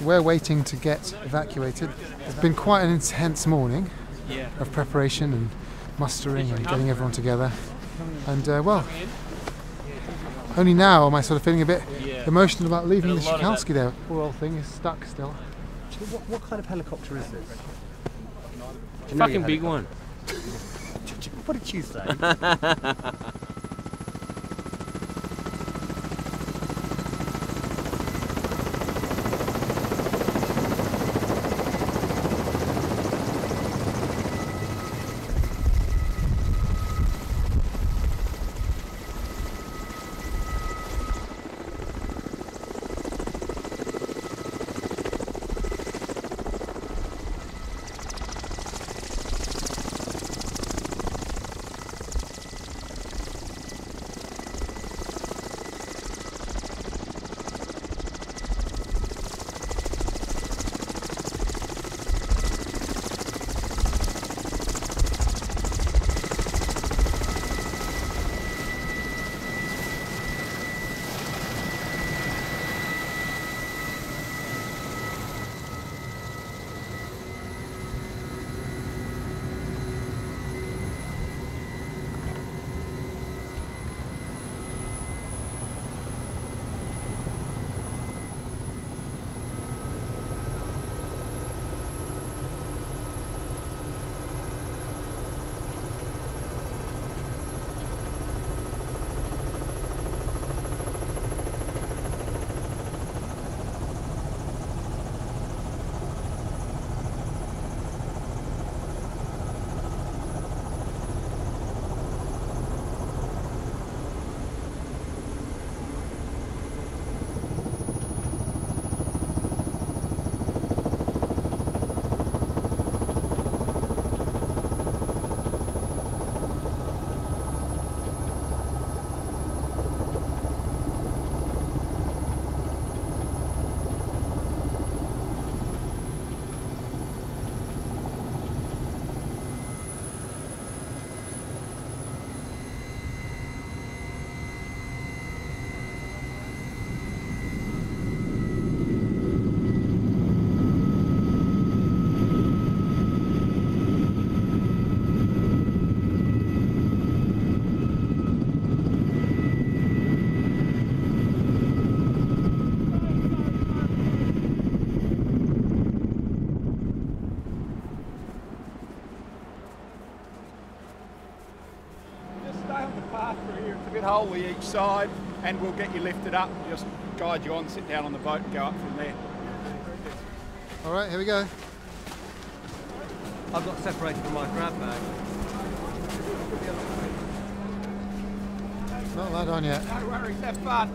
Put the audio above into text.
we're waiting to get evacuated. It's been quite an intense morning of preparation and mustering and getting everyone together. And uh, well, only now am I sort of feeling a bit emotional about leaving the Shokalskiy there. Poor old thing is stuck still. What, what kind of helicopter is this? Fucking big one. What did you say? through here. It's a bit holy each side, and we'll get you lifted up. Just guide you on, sit down on the boat, and go up from there. All right, here we go. I've got separated from my grab bag. Not that on yet. No worries, have fun.